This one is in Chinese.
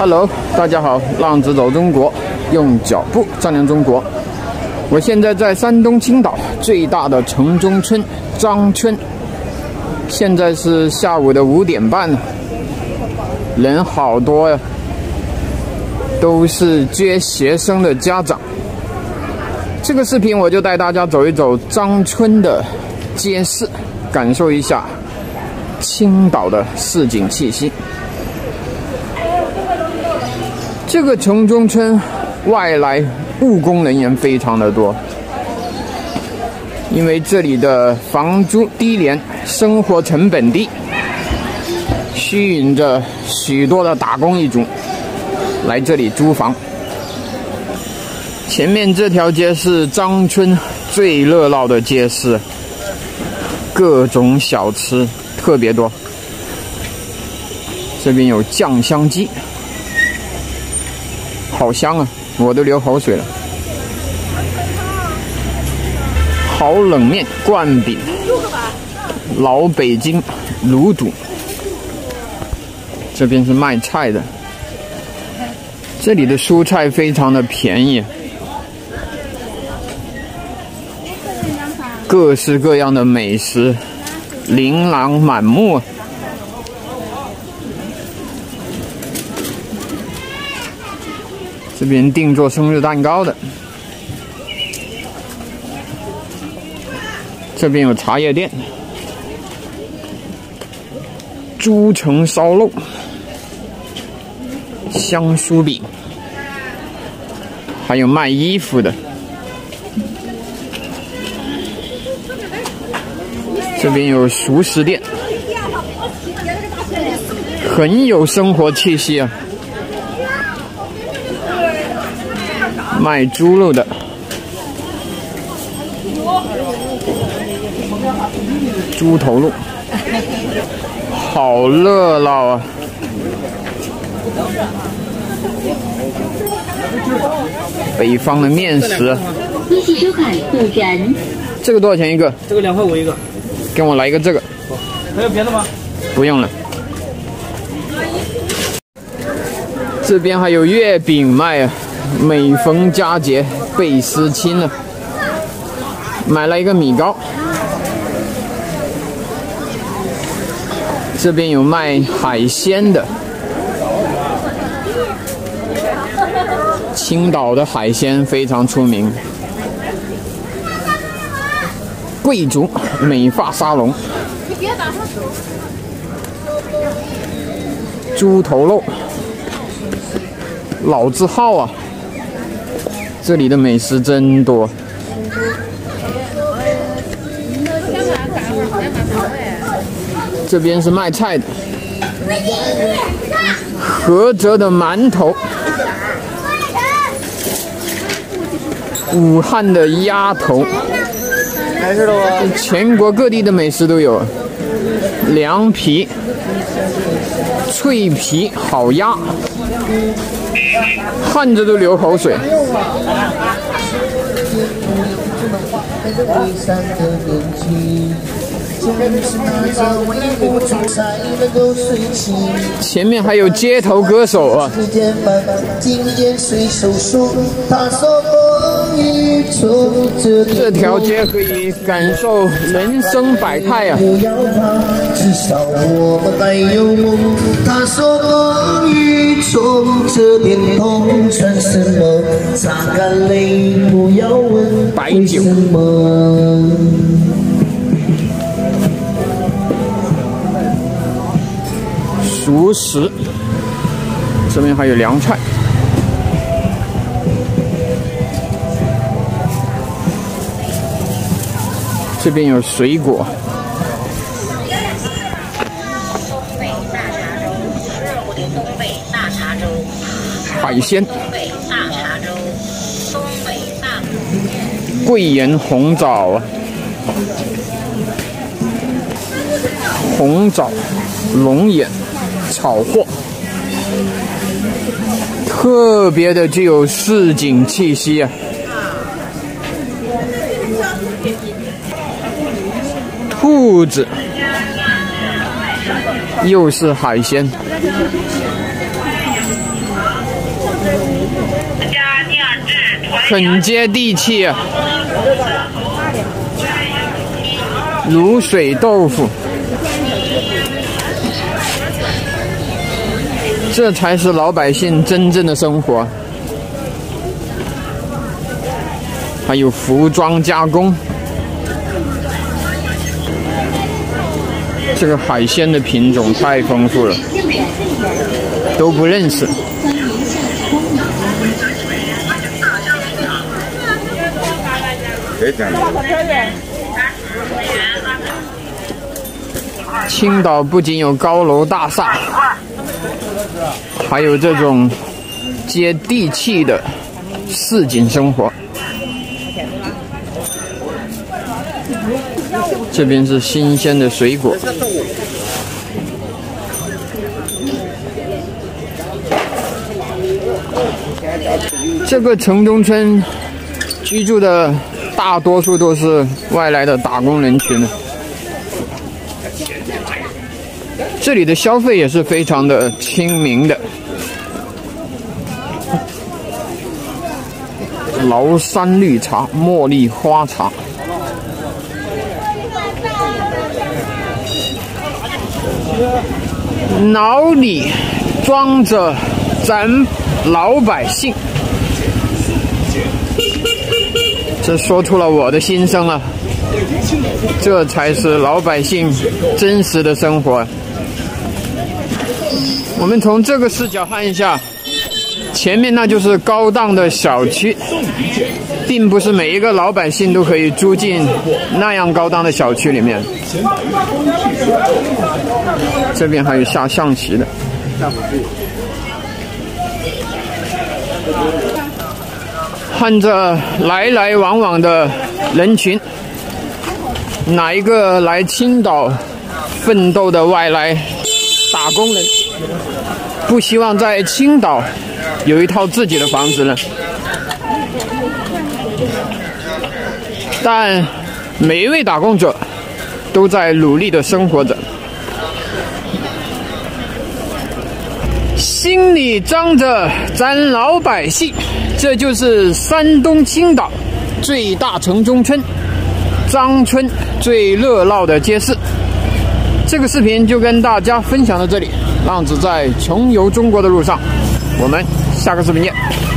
Hello，大家好，浪子走中国，用脚步丈量中国。我现在在山东青岛最大的城中村张村，现在是下午的五点半了，人好多呀，都是接学生的家长。这个视频我就带大家走一走张村的街市，感受一下青岛的市井气息。这个城中村外来务工人员非常的多，因为这里的房租低廉，生活成本低，吸引着许多的打工一族来这里租房。前面这条街是张村最热闹的街市，各种小吃特别多。这边有酱香鸡。好香啊，我都流口水了。好冷面、灌饼、老北京卤煮。这边是卖菜的，这里的蔬菜非常的便宜，各式各样的美食琳琅满目。这边定做生日蛋糕的，这边有茶叶店，猪城烧肉、香酥饼，还有卖衣服的。这边有熟食店，很有生活气息啊。卖猪肉的，猪头肉，好热闹啊！北方的面食。恭喜收看《渡人》。这个多少钱一个？这个两块五一个。给我来一个这个。还有别的吗？不用了。这边还有月饼卖啊。每逢佳节倍思亲了，买了一个米糕。这边有卖海鲜的，青岛的海鲜非常出名。贵族美发沙龙，猪头肉，老字号啊！这里的美食真多，这边是卖菜的，菏泽的馒头，武汉的鸭头，全国各地的美食都有，凉皮，脆皮好鸭。看着都流口水。前面还有街头歌手啊。这条街可以感受人生百态啊。白酒。熟食，这边还有凉菜。这边有水果。东北大茶粥，十的东北大茶粥。海鲜。东北大茶粥，东北大。桂圆红枣，红枣、龙眼。炒货，特别的具有市井气息啊。兔子又是海鲜，很接地气啊，卤水豆腐，这才是老百姓真正的生活。还有服装加工。这个海鲜的品种太丰富了，都不认识。青岛不仅有高楼大厦，还有这种接地气的市井生活。这边是新鲜的水果。这个城中村居住的大多数都是外来的打工人群。这里的消费也是非常的亲民的。崂山绿茶、茉莉花茶。脑里装着咱老百姓，这说出了我的心声啊！这才是老百姓真实的生活。我们从这个视角看一下，前面那就是高档的小区，并不是每一个老百姓都可以住进那样高档的小区里面。这边还有下象棋的，看着来来往往的人群，哪一个来青岛奋斗的外来打工人，不希望在青岛有一套自己的房子呢？但每一位打工者都在努力的生活着。心里装着咱老百姓，这就是山东青岛最大城中村张村最热闹的街市。这个视频就跟大家分享到这里，浪子在穷游中国的路上，我们下个视频见。